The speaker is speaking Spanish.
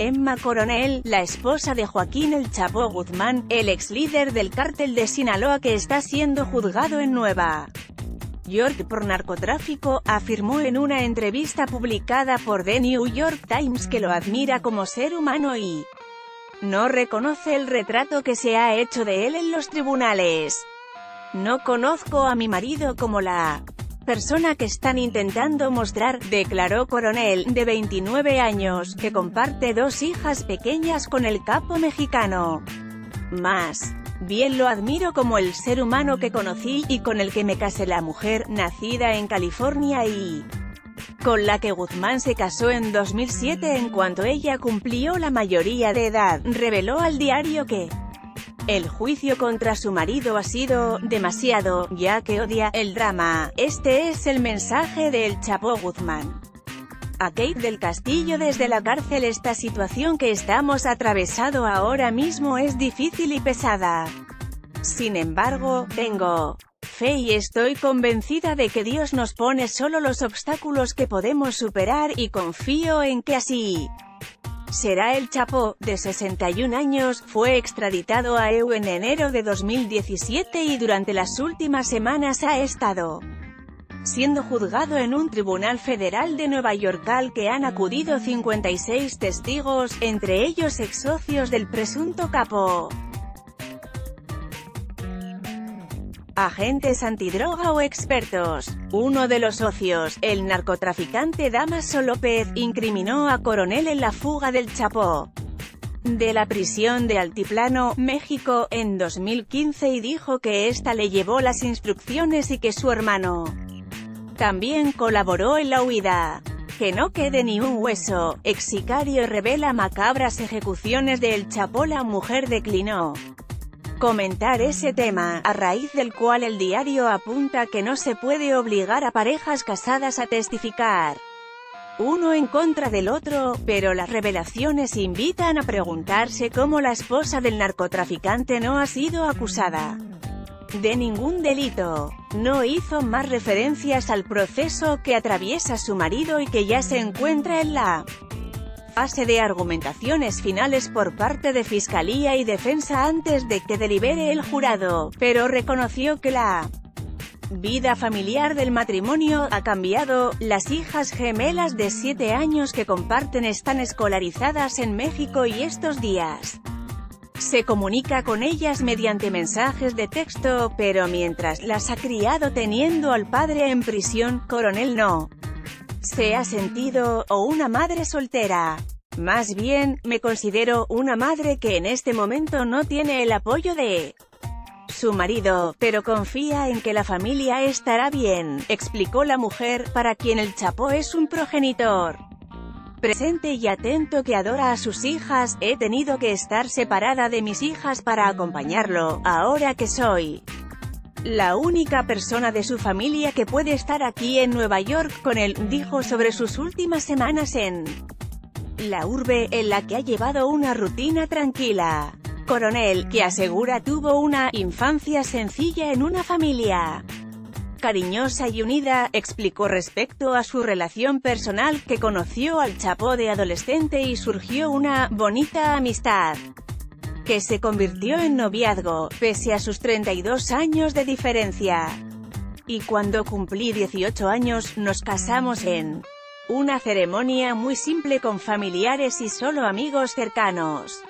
Emma Coronel, la esposa de Joaquín El Chapo Guzmán, el ex líder del cártel de Sinaloa que está siendo juzgado en Nueva York por narcotráfico, afirmó en una entrevista publicada por The New York Times que lo admira como ser humano y no reconoce el retrato que se ha hecho de él en los tribunales. No conozco a mi marido como la persona que están intentando mostrar, declaró Coronel, de 29 años, que comparte dos hijas pequeñas con el capo mexicano. Más Bien lo admiro como el ser humano que conocí, y con el que me casé la mujer, nacida en California y con la que Guzmán se casó en 2007 en cuanto ella cumplió la mayoría de edad, reveló al diario que el juicio contra su marido ha sido demasiado, ya que odia el drama. Este es el mensaje del Chapo Guzmán a Kate del Castillo desde la cárcel esta situación que estamos atravesado ahora mismo es difícil y pesada. Sin embargo, tengo fe y estoy convencida de que Dios nos pone solo los obstáculos que podemos superar y confío en que así será el Chapo, de 61 años, fue extraditado a EU en enero de 2017 y durante las últimas semanas ha estado siendo juzgado en un tribunal federal de Nueva York al que han acudido 56 testigos, entre ellos ex-socios del presunto capo. Agentes antidroga o expertos. Uno de los socios, el narcotraficante Damaso López, incriminó a Coronel en la fuga del Chapo de la prisión de Altiplano, México, en 2015 y dijo que ésta le llevó las instrucciones y que su hermano también colaboró en la huida. Que no quede ni un hueso, ex sicario revela macabras ejecuciones de El Chapo la mujer declinó comentar ese tema, a raíz del cual el diario apunta que no se puede obligar a parejas casadas a testificar uno en contra del otro, pero las revelaciones invitan a preguntarse cómo la esposa del narcotraficante no ha sido acusada de ningún delito. No hizo más referencias al proceso que atraviesa su marido y que ya se encuentra en la fase de argumentaciones finales por parte de Fiscalía y Defensa antes de que delibere el jurado, pero reconoció que la vida familiar del matrimonio ha cambiado, las hijas gemelas de 7 años que comparten están escolarizadas en México y estos días se comunica con ellas mediante mensajes de texto, pero mientras las ha criado teniendo al padre en prisión, Coronel no se ha sentido, o una madre soltera. Más bien, me considero una madre que en este momento no tiene el apoyo de su marido, pero confía en que la familia estará bien, explicó la mujer, para quien el Chapo es un progenitor presente y atento que adora a sus hijas, he tenido que estar separada de mis hijas para acompañarlo, ahora que soy la única persona de su familia que puede estar aquí en Nueva York con él, dijo sobre sus últimas semanas en la urbe, en la que ha llevado una rutina tranquila. Coronel, que asegura tuvo una infancia sencilla en una familia cariñosa y unida, explicó respecto a su relación personal, que conoció al Chapo de adolescente y surgió una bonita amistad que se convirtió en noviazgo, pese a sus 32 años de diferencia. Y cuando cumplí 18 años, nos casamos en una ceremonia muy simple con familiares y solo amigos cercanos.